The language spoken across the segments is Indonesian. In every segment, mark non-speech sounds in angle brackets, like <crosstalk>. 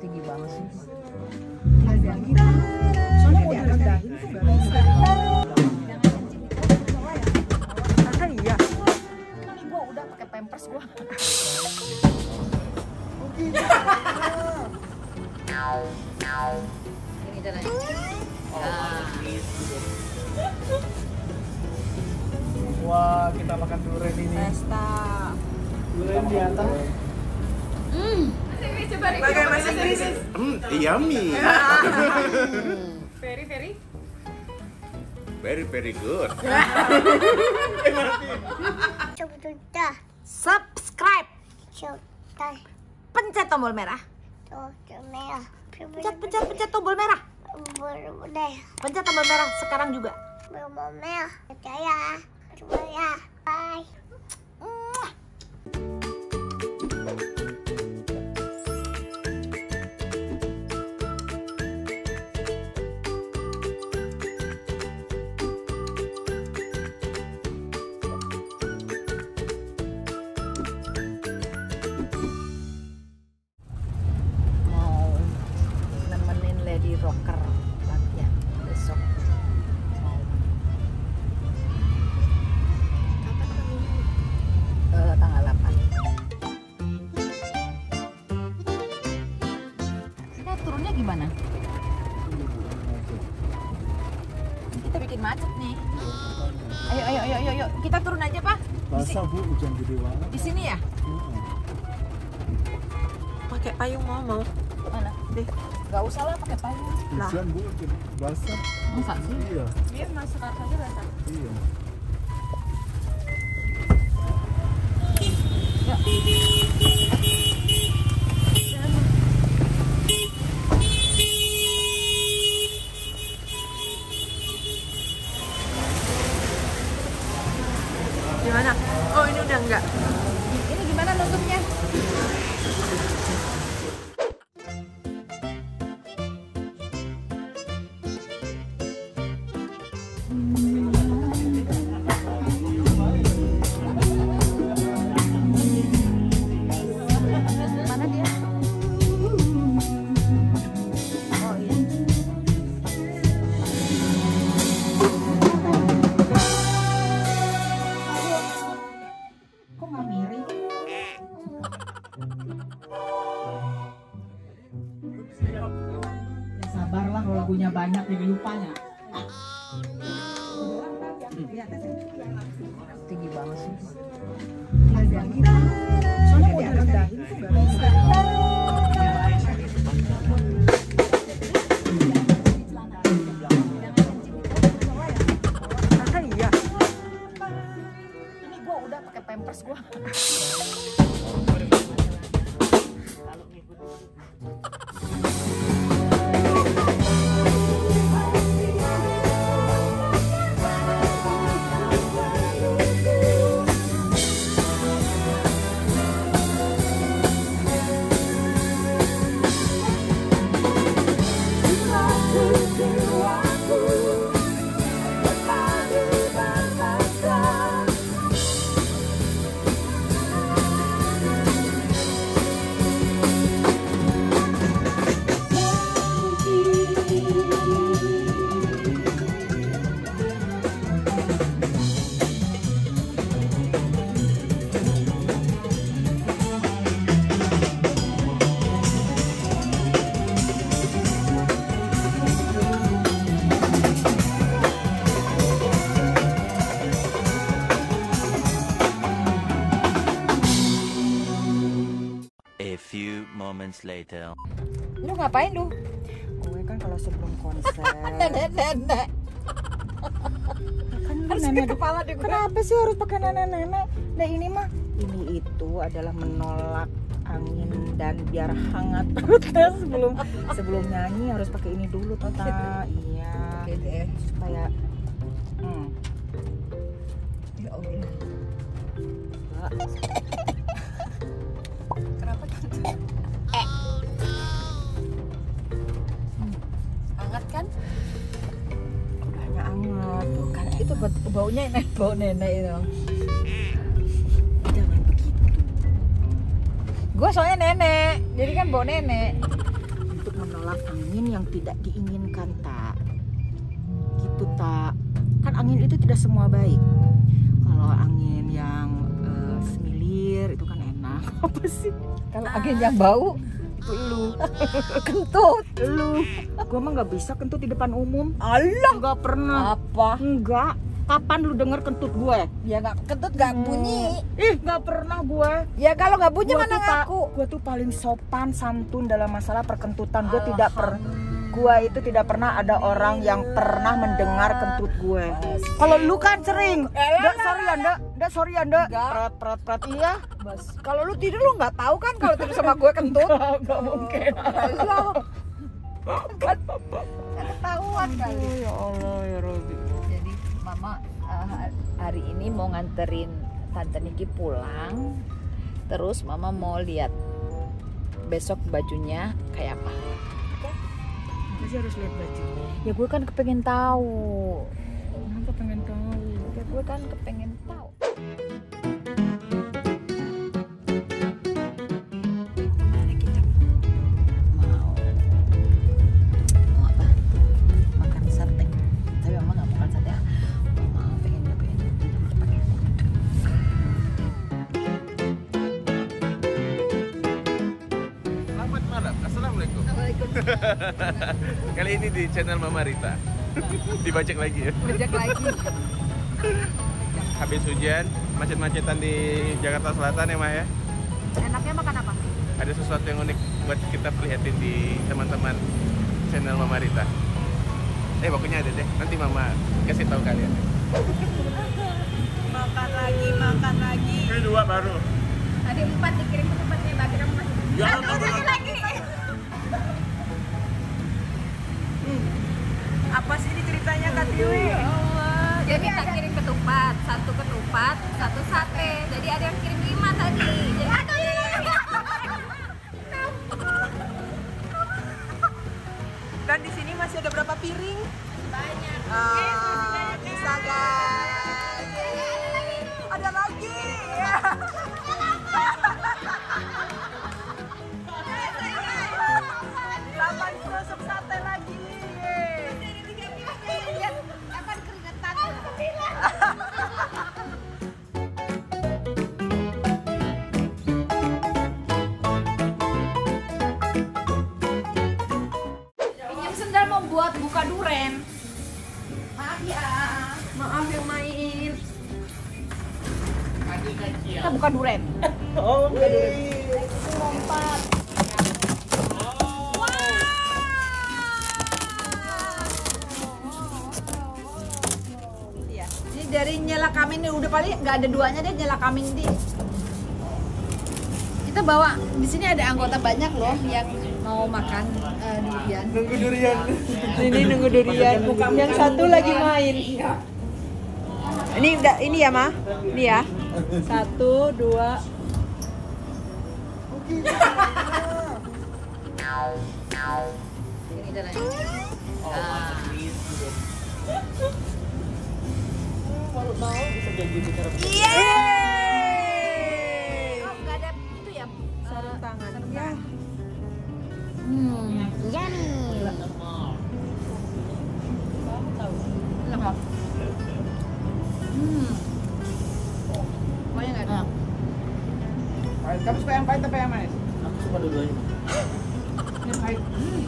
tinggi banget sih Soalnya gak bisa. Ah iya. ini gua udah pakai pampers gua ini Wah, kita makan durian ini. Pesta. Durian di atas. Pakai bahasa Inggris. Hmm, yummy. <laughs> Very very. Very very good. Sudah, Subscribe. Pencet tombol merah. sudah merah. Pencet pencet pencet tombol merah. Boleh, Pencet tombol merah sekarang juga. belum merah. Percaya, percaya. Bye. Rocker latihan besok mau tanggal 8 kita turunnya gimana? kita bikin macet nih ayo ayo ayo ayo, ayo. kita turun aja pak Basah bu, hujan gede banget. di sini ya Pakai payung mau mau. mana Deh. Gak usah lah pakai payung Hujan bu, basah. masa sih Iya, Biar masuk atas aja basah. iya. Gimana? Tinggi banget sih. Soalnya mau moments later. lu ngapain lu Gue kan kalau sebelum konser. <laughs> nenek-nenek kan harus nenek ke kepala di Kenapa sih harus pakai nenek-nenek? Nah ini mah ini itu adalah menolak angin dan biar hangat <laughs> perutnya sebelum sebelum nyanyi harus pakai ini dulu tata iya Oke deh. supaya hmm. Ya Allah. Kenapa tante? Hangat kan? udahnya anget. Tuh kan Itu buat baunya enak bau nenek itu. jangan begitu. Gue soalnya nenek, jadi kan bau nenek. untuk menolak angin yang tidak diinginkan tak. Gitu tak. Kan angin itu tidak semua baik. Kalau angin yang eh, semilir itu kan enak. <laughs> Apa sih? Kalau agen yang bau, lu <laughs> kentut. lu gua mah nggak bisa kentut di depan umum Allah nggak pernah Apa? enggak kapan lu denger kentut gue Ya nggak kentut nggak bunyi. ih nggak pernah gue Ya kalau nggak bunyi Gua mana ngaku. Gue tuh paling sopan santun dalam masalah perkentutan. Gue tidak per, gue itu tidak pernah ada orang yang pernah mendengar kentut gue. Kalau lu kan sering. Nggak sorry ya, nggak sorry ya. Nggak. Prat, prat, prat. Iya. Kalau lu tidur lu nggak tahu kan kalau tidur sama gue kentut? <laughs> Gak mungkin. Allah. Kan ketahuan kali. ya Allah ya Robi. Jadi mama eh, hari ini mau nganterin tante Niki pulang. Terus mama mau lihat besok bajunya kayak apa. Masih harus lihat baju. Ya gue kan kepengen tahu. Kenapa pengen tahu? Ya gue kan kepengen tahu. Assalamualaikum. Kali ini di channel Mama Rita. Dibacek lagi ya. Bejak lagi. Habis hujan, macet-macetan di Jakarta Selatan ya, Maya. Enaknya makan apa? Ada sesuatu yang unik buat kita perlihatin di teman-teman channel Mama Rita. Eh, pokoknya ada deh. Nanti Mama kasih tahu kalian. Makan lagi, makan lagi. Ini dua baru. Tadi empat dikirim ke tempatnya Mbak Kira masih. Ya, buka duren. Maaf ya. Maaf yang main. Kita buka duren. <laughs> Iya. Ini dari nyala kami ini udah paling nggak ada duanya deh nyala kami ini. Kita bawa di sini ada anggota banyak loh yang mau makan eh, durian. Nunggu durian. Ini nunggu durian. Yang satu lagi main. Ini udah ini ya, Ma? Ini ya. Satu, dua. Ini jalan. Ah. Oh, yang pahit apa yang manis? Aku suka dua-duanya. Ini pahit. Hmm.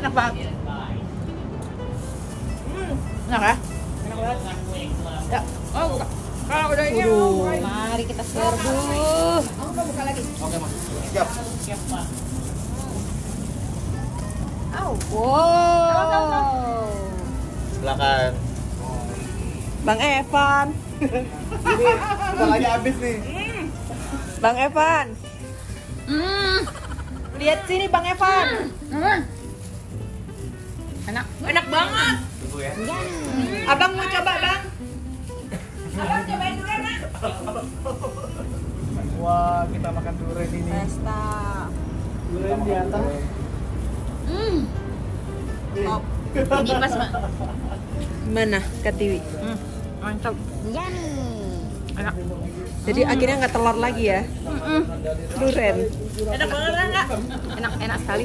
Enak banget. Hmm. Enak ya? Enak banget. Ya. Oh, buka. Kalau udah ini. Mari kita serbu. Aku mau buka lagi. Oke, Mas. Siap. Au. Wow. Silakan. Bang Evan. Ini habis nih. Bang Evan. Hmm. Lihat sini Bang Evan. Enak. Enak banget. Ya. Abang mau coba, Bang? Wah, kita makan durian ini. Pesta. Durian di atas. Hmm. Ini pas, Mak. Mana Kak Tiwi? Mantap. Yummy. Jadi akhirnya nggak telur lagi ya? Duren. Enak banget enggak? Enak enak sekali.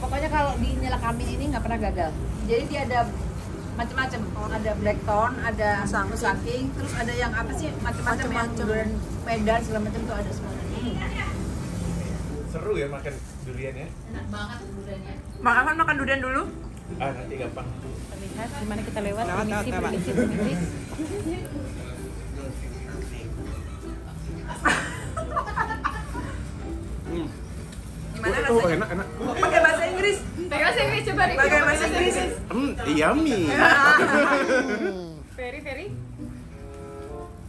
Pokoknya kalau di nyala kambing ini nggak pernah gagal. Jadi dia ada macam-macam. Ada blackthorn, ada musangking, terus ada yang apa sih macam-macam yang durian Medan segala macam tuh ada semua. Seru ya makan durian ya. Enak banget duriannya. Makan makan durian dulu. Ah nanti gampang. Lihat gimana kita lewat. Lewat, lewat, permisi, permisi. Gimana Oh, rasanya? enak enak. Pakai bahasa Inggris. Pakai bahasa Inggris coba. Pakai bahasa Inggris. Hmm, yummy. <laughs> Very very.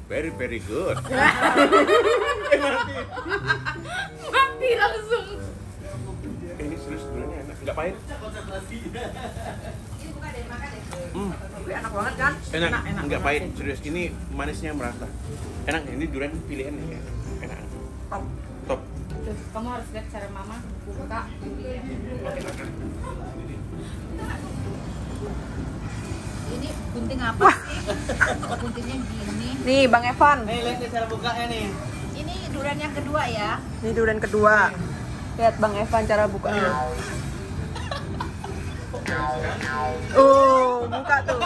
Very very good. <laughs> Mati langsung. Eh, ini serius enak. Enggak pahit. Hmm, Enak banget kan? enak, enak enggak banget pahit. Serius, ini manisnya merata. Enak, ini durian pilihan ya. Enak. Top. Top. Tuh, kamu harus lihat cara mama buka Ini gunting apa sih? <laughs> Guntingnya gini. Nih Bang Evan. Nih, lihat nih cara bukanya nih. Ini durian yang kedua ya. Ini durian kedua. Lihat Bang Evan cara bukanya. Oh, buka tuh.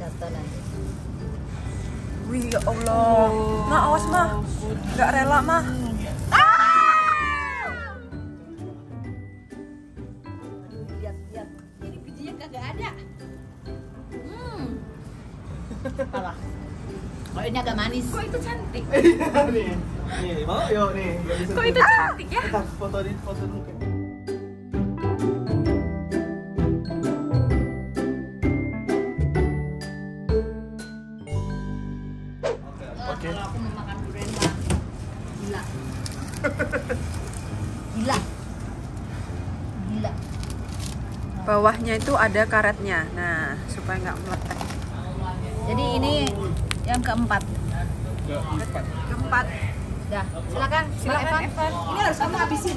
Jatuh nanti. Wih, ya Allah. Mah, awas mah. Gak rela mah. Lihat, lihat. Ini bijinya kagak ada. Hmm. Oh ini agak manis. Kok itu cantik? <laughs> nih, mau yuk nih. Kok itu cantik ya? Kita foto di foto dulu. Oke. Kalau aku mau makan durian gila. Gila. Gila. Bawahnya itu ada karetnya. Nah, supaya nggak meletek. Jadi ini yang keempat. Keempat. Keempat. Dah, silakan. Silakan, Evan. Ini harus kamu habisin.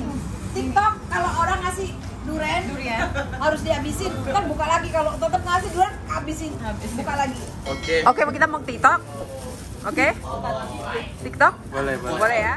TikTok kalau orang ngasih durian, durian harus dihabisin. Kan buka lagi kalau tetap ngasih durian, habisin. Buka lagi. Oke. Oke, kita mau TikTok. Oke? TikTok? Boleh, boleh. Boleh ya?